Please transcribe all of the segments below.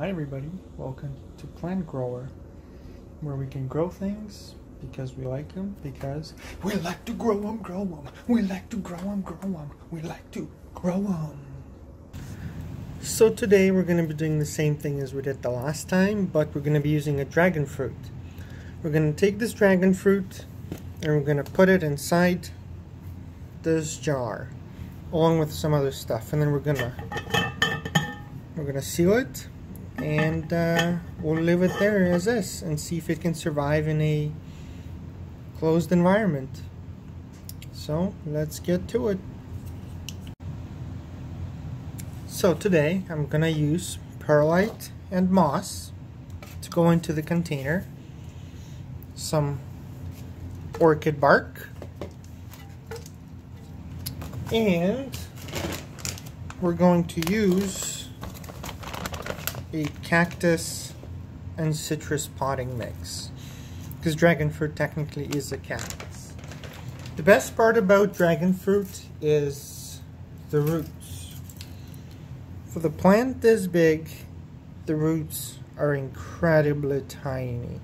Hi everybody, welcome to Plant Grower, where we can grow things because we like them, because we like to grow them, grow them, we like to grow them, grow them, we like to grow them. So today we're going to be doing the same thing as we did the last time, but we're going to be using a dragon fruit. We're going to take this dragon fruit and we're going to put it inside this jar, along with some other stuff, and then we're going to we're going to seal it and uh, we'll leave it there as is and see if it can survive in a closed environment. So let's get to it. So today I'm gonna use perlite and moss to go into the container. Some orchid bark and we're going to use a cactus and citrus potting mix because dragon fruit technically is a cactus. The best part about dragon fruit is the roots. For the plant this big, the roots are incredibly tiny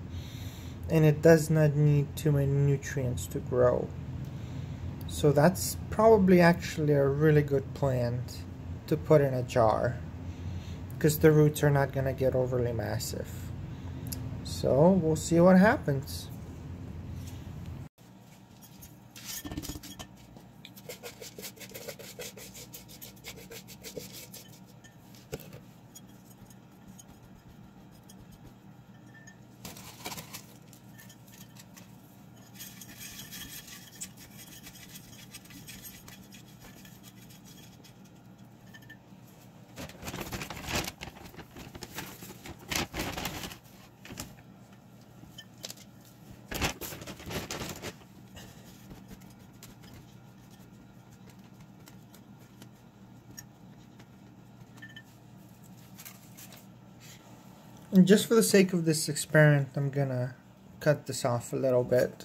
and it does not need too many nutrients to grow. So that's probably actually a really good plant to put in a jar because the roots are not going to get overly massive. So we'll see what happens. And just for the sake of this experiment, I'm gonna cut this off a little bit.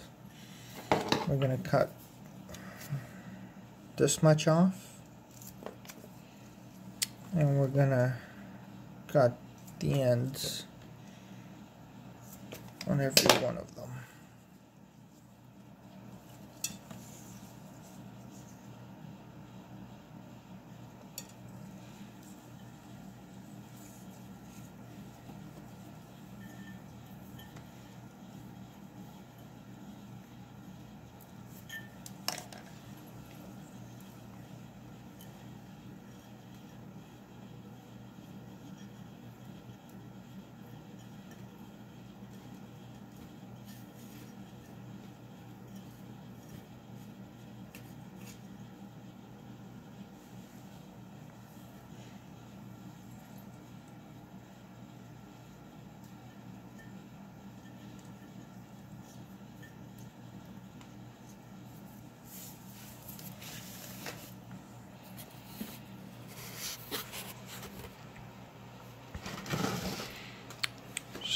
We're gonna cut this much off. And we're gonna cut the ends on every one of them.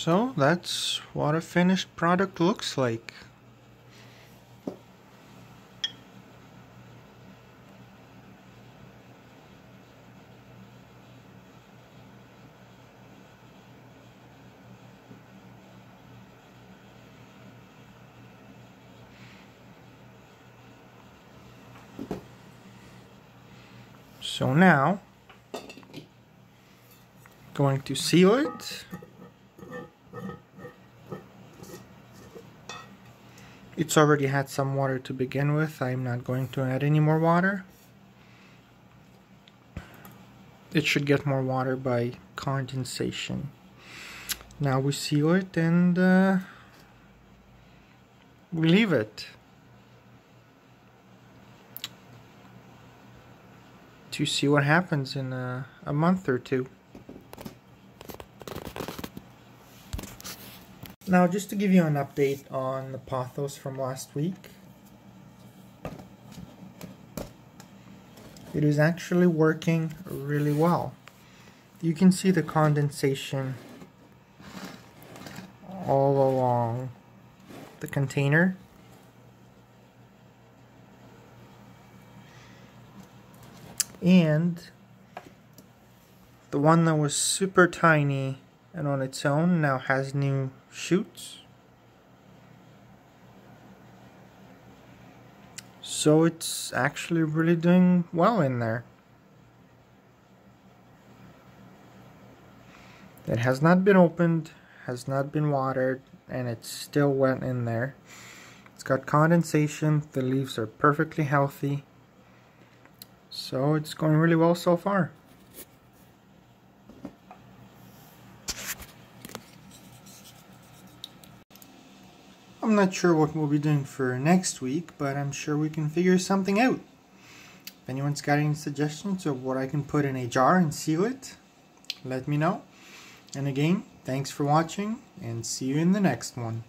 So that's what a finished product looks like. So now, going to seal it It's already had some water to begin with. I'm not going to add any more water. It should get more water by condensation. Now we seal it and uh, we leave it. To see what happens in a, a month or two. Now, just to give you an update on the pothos from last week, it is actually working really well. You can see the condensation all along the container. And The one that was super tiny and on its own now has new shoots. So it's actually really doing well in there. It has not been opened, has not been watered, and it's still wet in there. It's got condensation, the leaves are perfectly healthy. So it's going really well so far. I'm not sure what we'll be doing for next week, but I'm sure we can figure something out. If anyone's got any suggestions of what I can put in a jar and seal it, let me know. And again, thanks for watching, and see you in the next one.